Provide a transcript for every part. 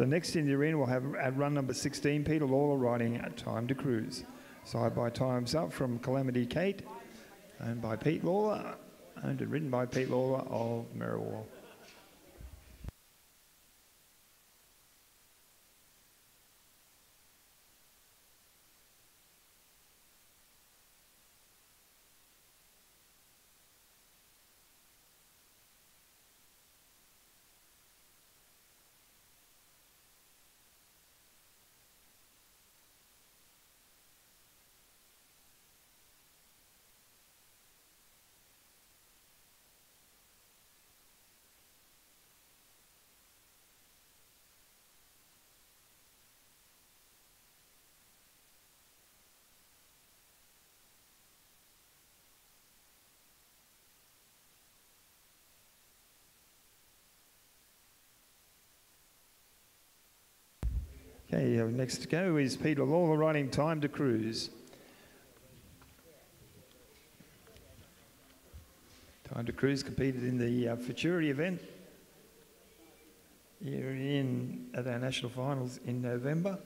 So next in the arena, we'll have at run number 16, Peter Lawler riding at Time to Cruise. Side by Times Up from Calamity Kate, owned by Pete Lawler, owned and ridden by Pete Lawler of Merriwa. Okay, uh, next to go is Peter Lawler riding Time to Cruise. Time to Cruise competed in the uh, Futurity event here in at our national finals in November.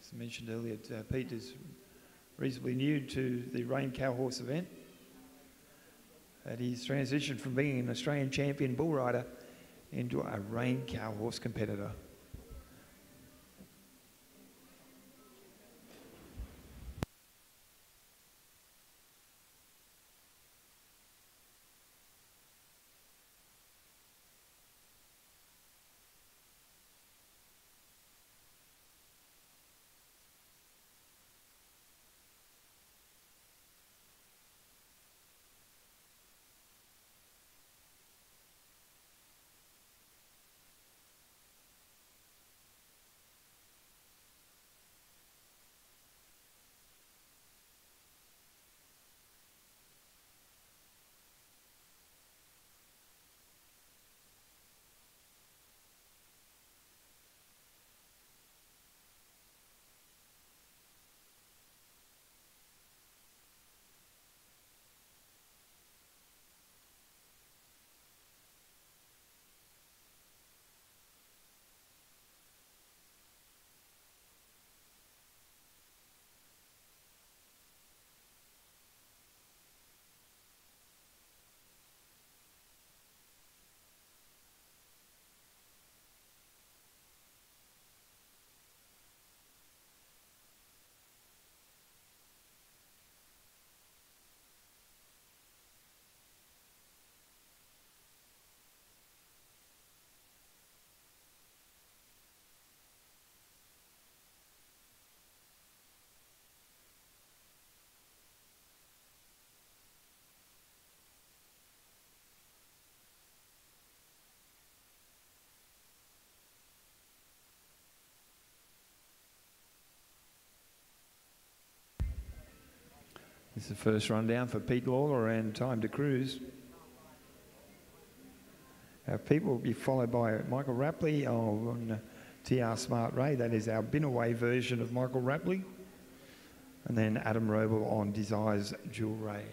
As I mentioned earlier, uh, Pete is reasonably new to the Reined Cow Horse event. And he's transitioned from being an Australian champion bull rider into a Reined Cow Horse competitor. This is the first rundown for Pete Lawler and Time to Cruise. Our people will be followed by Michael Rapley on TR Smart Ray. That is our Binnaway version of Michael Rapley. And then Adam Roble on Desires Jewel Ray.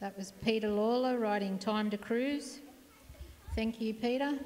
That was Peter Lawler writing Time to Cruise. Thank you, Peter.